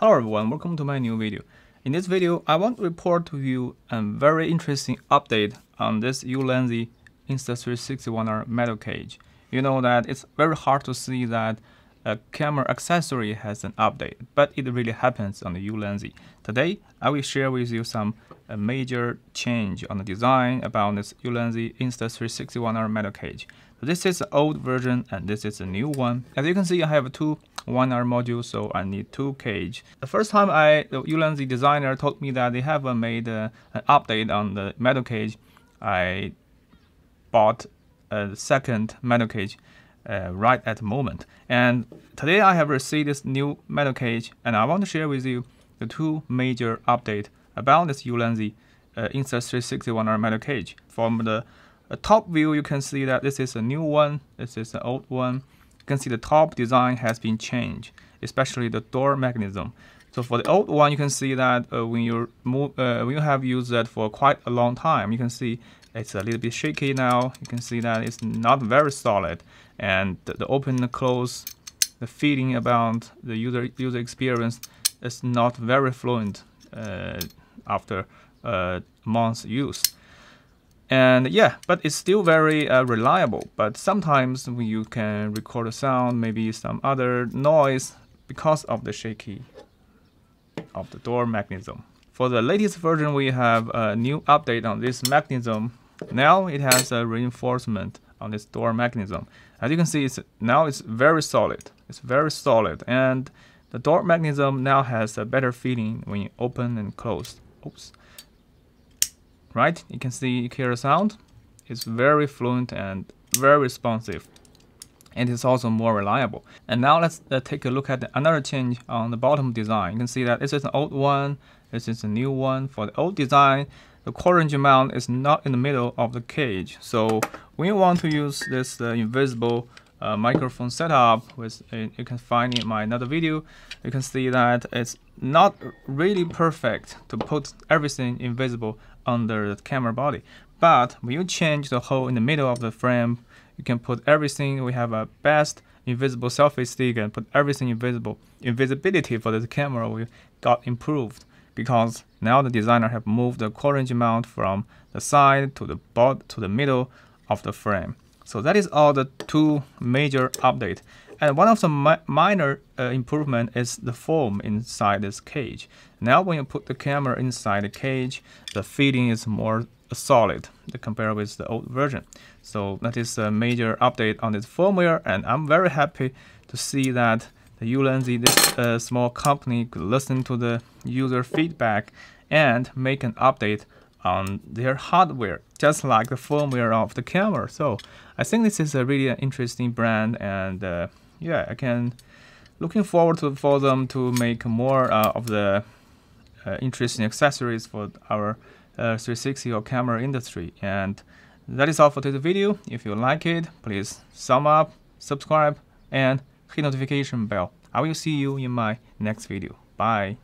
Hello everyone, welcome to my new video. In this video, I want to report to you a very interesting update on this Ulanzi Insta360 metal cage. You know that it's very hard to see that a camera accessory has an update, but it really happens on the Ulanzi. Today, I will share with you some a major change on the design about this Ulanzi Insta360 metal cage. So this is the old version and this is the new one. As you can see, I have two 1R module, so I need two cage. The first time I, the Ulanzi designer told me that they haven't made uh, an update on the metal cage, I bought a second metal cage uh, right at the moment. And today I have received this new metal cage and I want to share with you the two major update about this Ulanzi uh, Insta360 metal cage. From the uh, top view, you can see that this is a new one, this is an old one. Can see the top design has been changed, especially the door mechanism. So for the old one, you can see that uh, when you move, uh, when you have used that for quite a long time, you can see it's a little bit shaky now. You can see that it's not very solid, and the, the open and close, the feeling about the user user experience is not very fluent uh, after a month's use. And yeah, but it's still very uh, reliable. But sometimes you can record a sound, maybe some other noise because of the shaky of the door mechanism. For the latest version, we have a new update on this mechanism. Now it has a reinforcement on this door mechanism. As you can see, it's now it's very solid. It's very solid, and the door mechanism now has a better feeling when you open and close. Oops. Right, you can see, you sound. It's very fluent and very responsive and it's also more reliable. And now let's uh, take a look at another change on the bottom design. You can see that this is an old one, this is a new one. For the old design, the quarter-inch mount is not in the middle of the cage. So when you want to use this uh, invisible uh, microphone setup, which uh, you can find in my another video, you can see that it's not really perfect to put everything invisible under the camera body. But when you change the hole in the middle of the frame you can put everything. We have a best invisible selfie stick and put everything invisible. Invisibility for the camera we got improved because now the designer have moved the quarter mount from the side to the bottom to the middle of the frame. So that is all the two major update. And one of the mi minor uh, improvement is the foam inside this cage. Now when you put the camera inside the cage, the feeling is more solid compared with the old version. So that is a major update on this firmware and I'm very happy to see that the Ulanzi, this uh, small company, could listen to the user feedback and make an update on their hardware, just like the firmware of the camera. So I think this is a really interesting brand and uh, yeah, I can looking forward to for them to make more uh, of the uh, interesting accessories for our uh, 360 or camera industry. And that is all for today's video. If you like it, please thumb up, subscribe, and hit notification bell. I will see you in my next video. Bye.